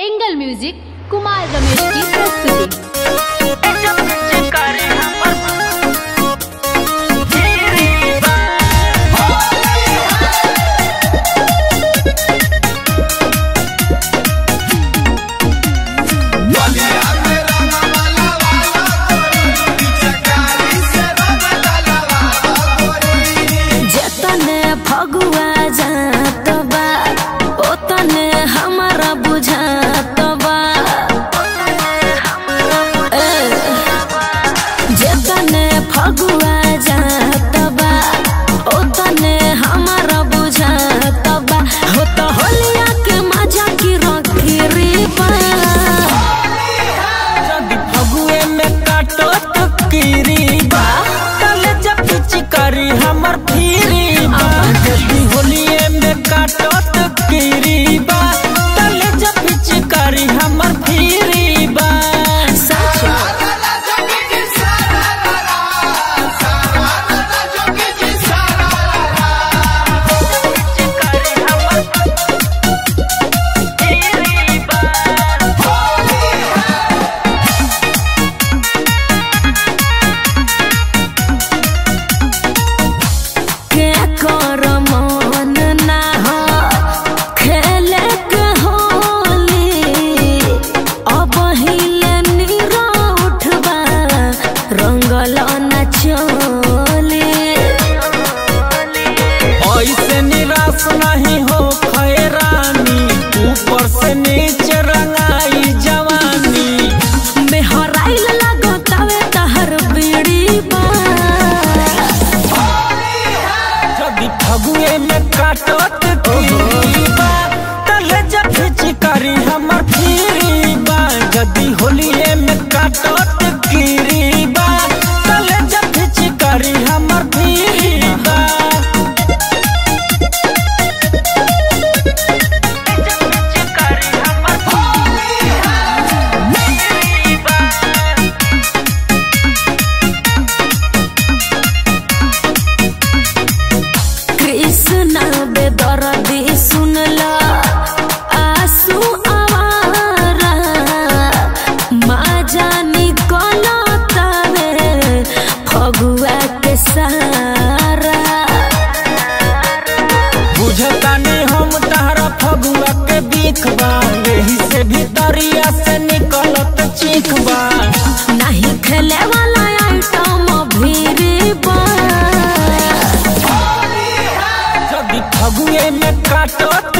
Angle music Kumar Ramesh की प्रस्तुति। जतने फगुआ चोली। ऐसे निराश नहीं हो खैरानी ऊपर से नीचे रंगाई जवानी। मेहराइल लगो तवे तहर बीड़ी बा जदि फगुए में काटत कीरी बा तले जब पिचकारी हमर फिरी बा जदि होलिए में काटत बबुआ के सारा बुझतानी हम तहरा फगुआ के बीखबा यही से भीतरिया से निकलत चीखबा नहीं खेले वाला आइटम भीरी बा। जब फगुए में काटत